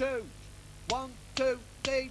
choose. One, two, three,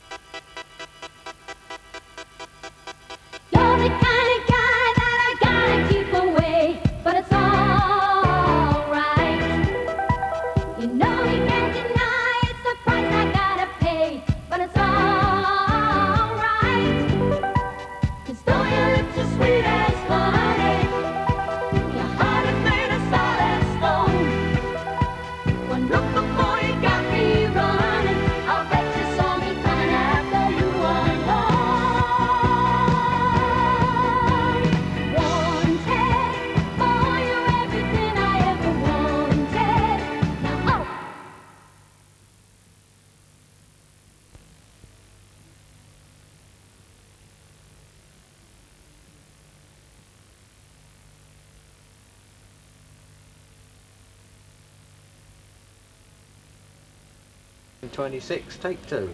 26, take two.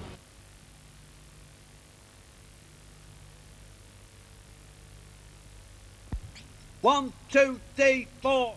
One, two, three, four.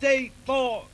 Three, four.